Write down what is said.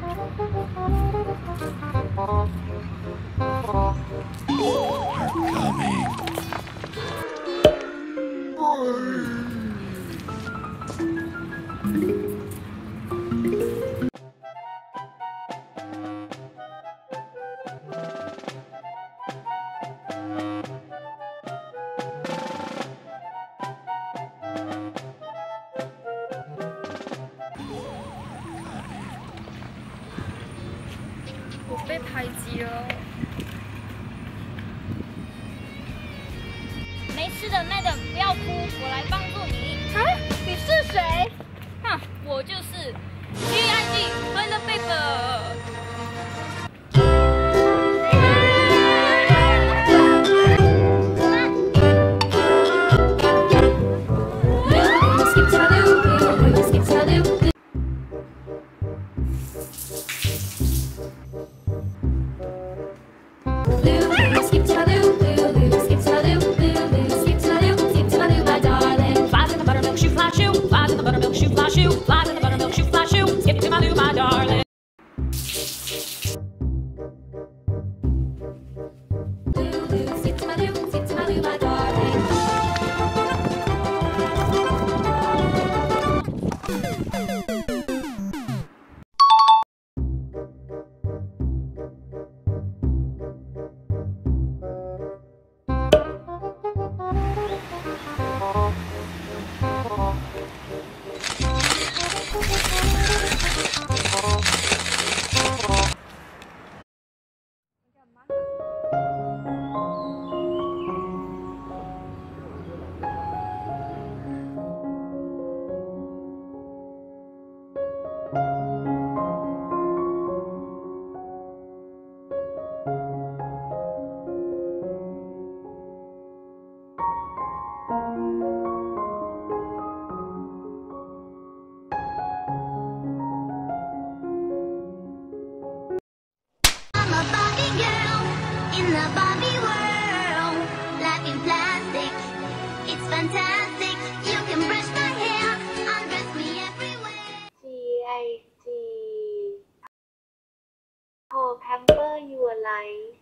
They're coming. 我被排挤了。没事的，Madam，不要哭，我来帮助你。啊，你是谁？哼，我就是 in the Barbie world. Life in plastic, it's fantastic. You can brush my hair, undress me everywhere. GIG โ o แพมเปอร์ your life